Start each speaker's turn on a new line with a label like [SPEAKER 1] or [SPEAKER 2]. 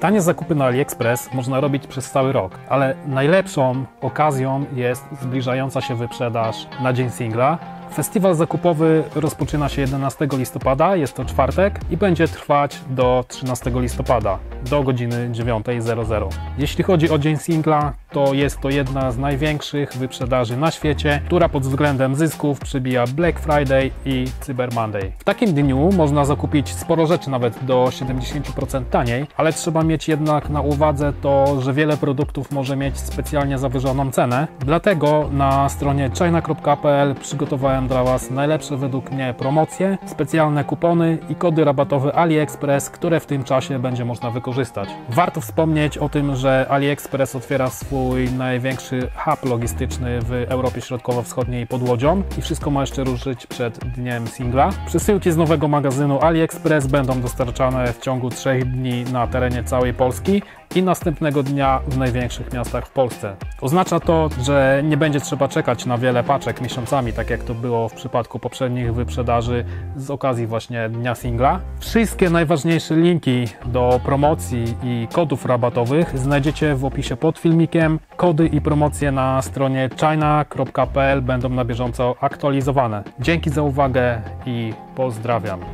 [SPEAKER 1] Tanie zakupy na AliExpress można robić przez cały rok, ale najlepszą okazją jest zbliżająca się wyprzedaż na Dzień Singla. Festiwal zakupowy rozpoczyna się 11 listopada, jest to czwartek i będzie trwać do 13 listopada, do godziny 9.00. Jeśli chodzi o Dzień Singla, to jest to jedna z największych wyprzedaży na świecie, która pod względem zysków przybija Black Friday i Cyber Monday. W takim dniu można zakupić sporo rzeczy, nawet do 70% taniej, ale trzeba mieć jednak na uwadze to, że wiele produktów może mieć specjalnie zawyżoną cenę. Dlatego na stronie china.pl przygotowałem dla Was najlepsze według mnie promocje, specjalne kupony i kody rabatowe AliExpress, które w tym czasie będzie można wykorzystać. Warto wspomnieć o tym, że AliExpress otwiera swój największy hub logistyczny w Europie Środkowo-Wschodniej pod Łodzią i wszystko ma jeszcze ruszyć przed dniem singla. Przesyłki z nowego magazynu AliExpress będą dostarczane w ciągu 3 dni na terenie całej Polski i następnego dnia w największych miastach w Polsce. Oznacza to, że nie będzie trzeba czekać na wiele paczek miesiącami, tak jak to było w przypadku poprzednich wyprzedaży z okazji właśnie Dnia Singla. Wszystkie najważniejsze linki do promocji i kodów rabatowych znajdziecie w opisie pod filmikiem. Kody i promocje na stronie china.pl będą na bieżąco aktualizowane. Dzięki za uwagę i pozdrawiam.